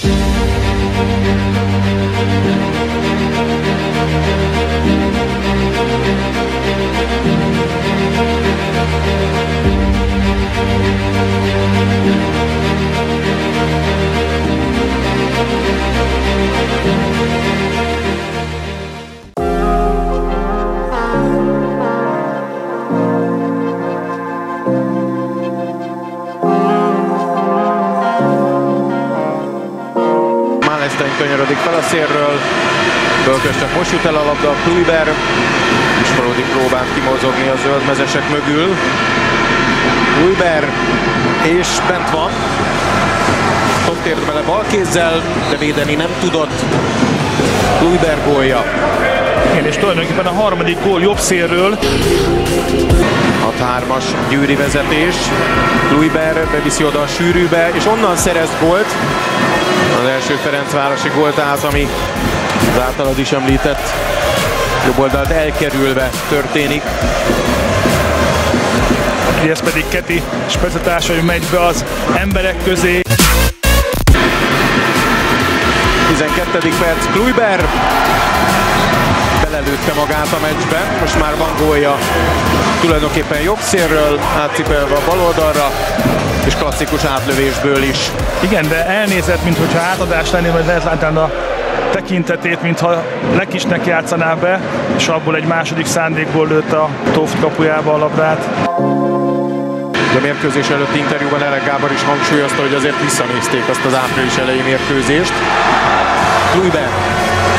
Thank you. Kanyarodik fel a szélről. Bölkösnek most jut el a labda, Kluiber. És valódi próbál kimozogni a zöldmezesek mögül. Kluiber, és bent van. Ott ért bele bal kézzel, de védeni nem tudott. Kluiber gólja. Igen, és tulajdonképpen a harmadik gól jobb szélről. 6-3-as gyűri vezetés. Kluiber beviszi oda a sűrűbe, és onnan szerez gólt. Az első Ferencvárosi gól, tehát ami az általad is említett jobb oldalt elkerülve történik. Ez pedig Keti hogy megy be az emberek közé. 12. perc, Kluiber belelőtte magát a meccsbe, most már van gólja tulajdonképpen jobb szélről, átcipelve a bal oldalra, és klasszikus átlövésből is. Igen, de elnézett, mintha átadás lenné, vagy lehet látni a tekintetét, mintha lekisnek játszaná be, és abból egy második szándékból lőtt a Toft kapujába a labdát. A mérkőzés előtti interjúban Elek Gábor is hangsúlyozta, hogy azért visszanézték azt az április elejé mérkőzést. Kluiber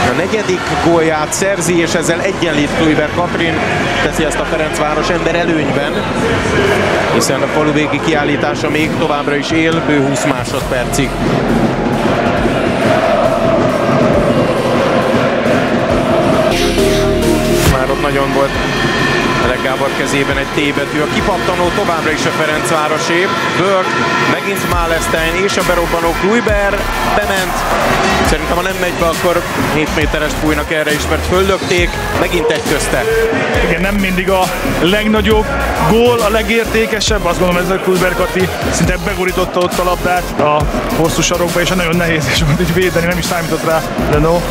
a negyedik gólját szerzi, és ezzel egyenlít Kluiber Katrin, teszi ezt a Ferencváros ember előnyben, hiszen a faluvégi kiállítása még továbbra is él, bő 20 másodpercig. Már ott nagyon volt Elek Gábor kezében egy T betű. A kipattanó továbbra is a Ferencvárosé. Börk, megint Málestein és a berobbanó Kluiber bement. Szerintem ha nem megy be, akkor 7 méteres fújnak erre is, mert földökték. Megint egy közte. Igen, nem mindig a legnagyobb gól, a legértékesebb. Azt gondolom, ez a Kluiber Kati szinte begurította ott a labdát a hosszú sarokba, és nagyon nehéz is volt így védeni, nem is számított rá Renault.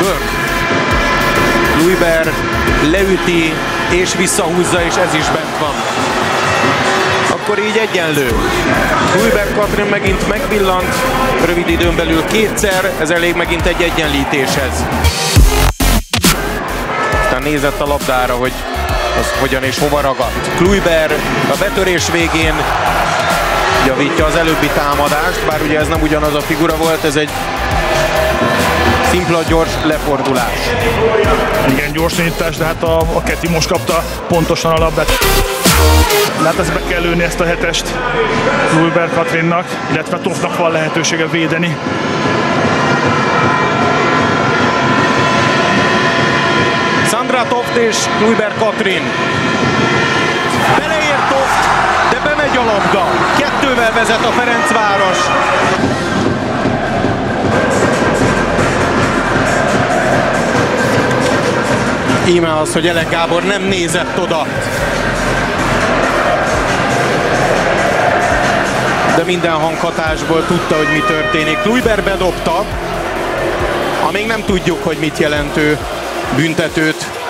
Börk. Luiber leüti és visszahúzza, és ez is bent van. Akkor így egyenlő. Luiber Katrin megint megvillant, rövid időn belül kétszer, ez elég megint egy egyenlítéshez. Aztán nézett a labdára, hogy az hogyan és hova ragadt. Kluiber a betörés végén javítja az előbbi támadást, bár ugye ez nem ugyanaz a figura volt, ez egy szimpla, gyors lefordulás. Igen, gyors nyitás, de hát a, a Keti most kapta pontosan a labdát. Hát ezt be kell lőni ezt a hetest Lulber Katrinnak, illetve Toffnak van lehetősége védeni. Sandra Toft és Lulber Katrin. Beleér Toft, de bemegy a labda. Kettővel vezet a Ferencváros. Íme az, hogy Elek Gábor nem nézett oda. De minden hanghatásból tudta, hogy mi történik. Kluiber bedobta, amíg nem tudjuk, hogy mit jelentő büntetőt